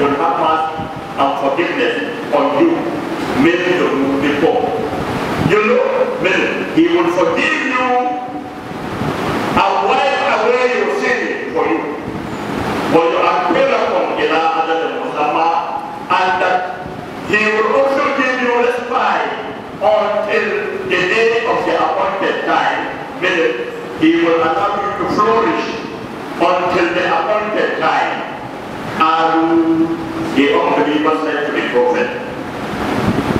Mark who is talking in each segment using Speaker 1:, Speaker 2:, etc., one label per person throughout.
Speaker 1: the purpose and forgiveness on you many of before. You know, many, he will forgive you and wipe away your sin for you. But you are upon Ila the Muhammad and that he will also give you respite until the day of the appointed time. Many, he will allow you to flourish until the appointed time. And the unbeliever said to the prophet,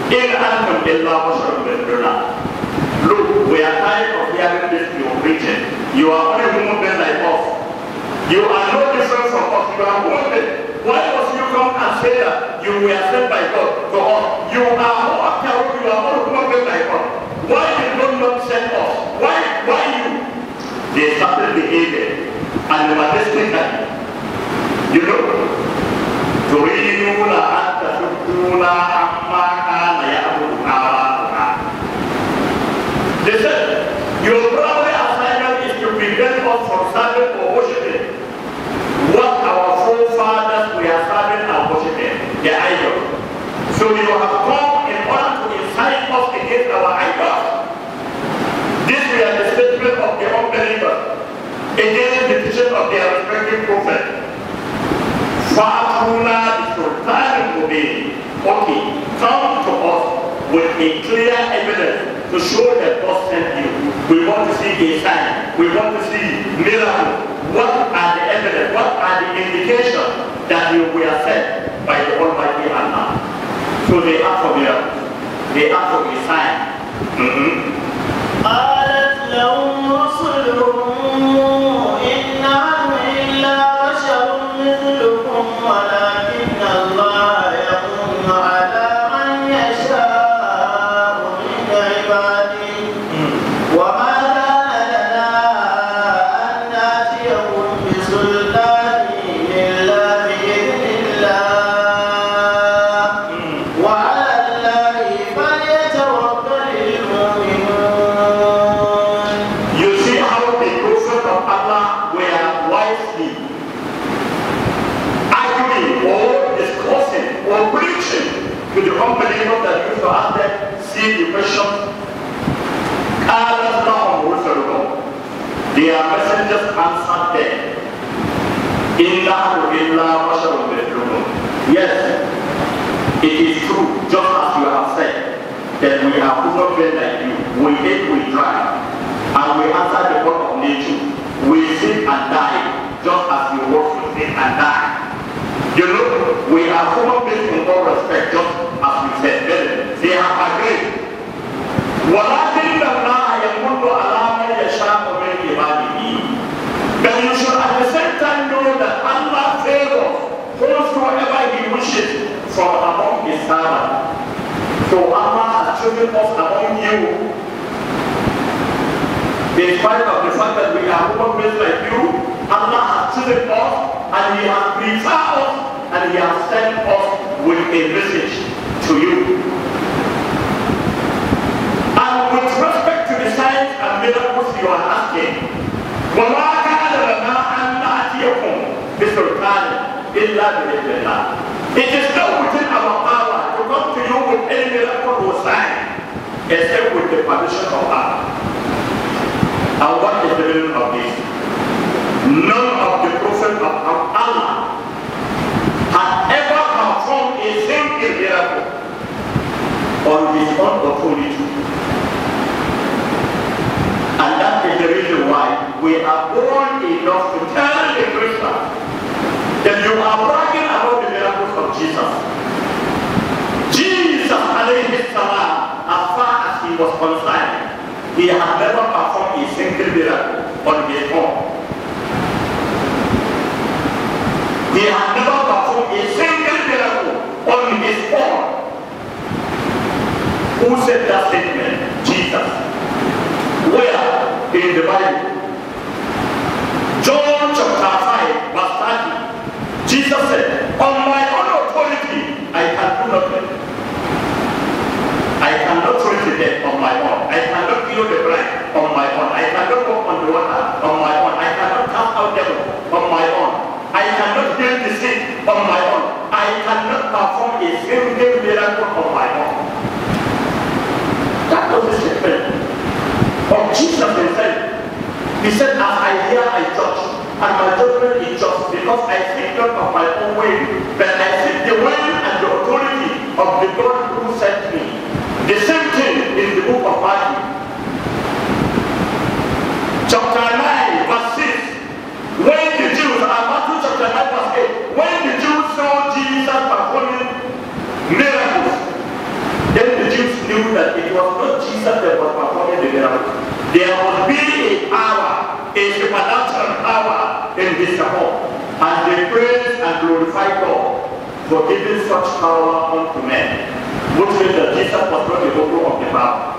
Speaker 1: In antum basharun mithluna. Look, we are tired of hearing this you preaching. You are only human being like us. You are no different from us. You are wounded. Why must you come and say that you were sent by God to us? You are after all, you are all human beings like us. Why did God not send us? Why, why you? They started behaving animalistically. You know, تريدون أن تصدونا عما كان يعبد آباؤنا. They said, your primary assignment is to prevent us from serving or worshiping what our forefathers were serving and worshiping, the idol. So you have come in order to incite us against our idols. This were the statement of the unbelievers against the teaching of their respective proud ruler is for me. Okay, come to us with a clear evidence to show that God sent you. We want to see a sign. We want to see miracle. What are the evidence? What are the indications that you were sent by the Almighty Allah? So they ask for miracles. They ask for a sign. Mm -hmm. to the unbelievers that used to ask them, see the question. قالت لهم رسلهم Their messengers answered them. إن نحن إلا بشر مثلكم. Yes, it is true, just as you have said, that we are human beings like you. We eat, we drive, and we answer the call of nature. We sit and die, just as you work to sit and die. You know, we are human beings in all respect, ولكن الله يمن على من يشاء من عباده. But you should at the same time know that Allah favors whosoever He wishes from among His servants. So Allah has chosen us among you in spite of the fact that we are human beings like you, Allah has chosen us and He has preferred us and He has sent us with a message to you. you are asking, وما كان لنا أن نأتيكم بسلطان إلا بإذن الله. It is not within our power to come to you with any miracle or sign except with the permission of Allah. And what is the meaning of this? None of the prophets of Allah had ever performed a single miracle on his own authority. We are born enough to tell the Christians that you are bragging about the miracles of Jesus. Jesus, alayhi salam, as far as he was concerned, he had never performed a single miracle on his own. He had never performed a single miracle on his own. Who said that statement? Jesus. Where? In the Bible. John chapter 5, verse 30. Jesus said, On my own authority, I can do nothing. I cannot raise the dead on my own. I cannot heal the blind on my own. I cannot walk on the water on my own. I cannot cast out devils on my own. I cannot heal the sick on my own. I cannot perform a single miracle on my own. That was the statement of Jesus himself. He said, As I hear, I judge, and my judgment is just, because I seek not of my own way, but I seek the will and the authority of the God who sent me. The same thing in the book of Matthew. Chapter 9, verse 6. When the Jews, uh, Matthew chapter 9, verse 8, when the Jews saw Jesus performing miracles, then the Jews knew that it was not Jesus that was performing the miracles. There must be a power, a supernatural power in this home. And they praise and glorify God for giving such power unto men. Which means that Jesus was not the author of the power.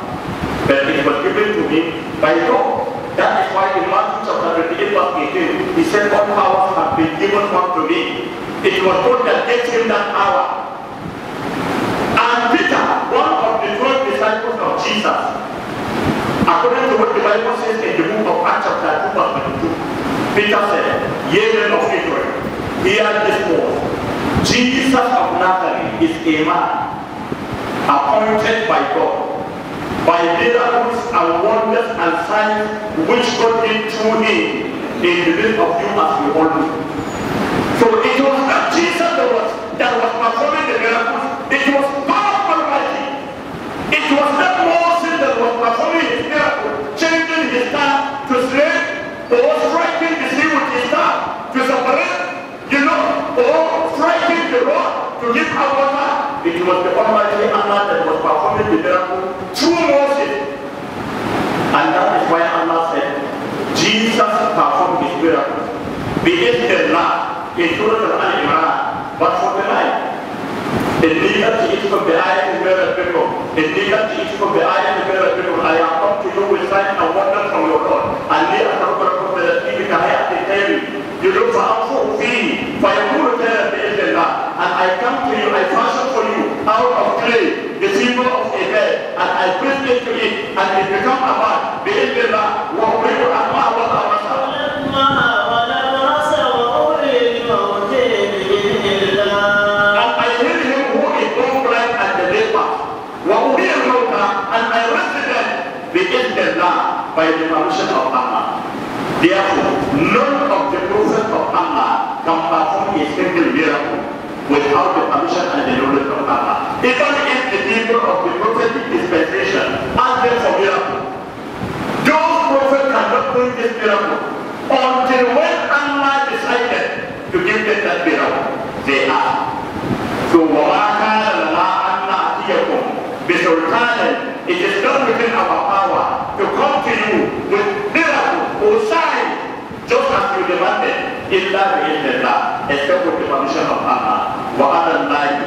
Speaker 1: But it was given to him by God. That is why in Matthew chapter 28 verse 18, he said, All powers have been given unto me. It was God that gave him that power. And Peter, one of the 12 disciples of Jesus, according to what the Bible says in the book of Acts chapter 2 verse 22, Peter said, Ye men of hear this word. Jesus of Nazareth is a man appointed by God by miracles and wonders and signs which God did through him in the midst of you as we all know. So it was not Jesus that was that was performing the miracles, it was God Almighty. It was not Indeed a change from the eye to bear Rabbikum. Indeed a change from the eye to bear Rabbikum. I have come to you with signs and wonders from your Lord. And they are not going to be the TV Kahaya Titani. You look for Amfu Fee, for your Muru Tera Bezela. And I come to you, I fashion for you out of clay, the symbol of a bed. And I bring it to it, and it becomes a man. Bezela, what we the permission of Allah. Therefore, none of the prophets of Allah can perform a single miracle without the permission and the knowledge of Allah. Even if the people of the prophetic dispensation ask them for miracle, those prophets cannot bring this miracle until when Allah decided to give them that miracle. They are. except with the permission of Allah وعلى الله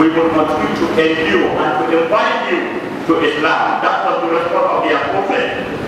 Speaker 1: We will continue to endure and to invite you to Islam. That was the response of their prophet.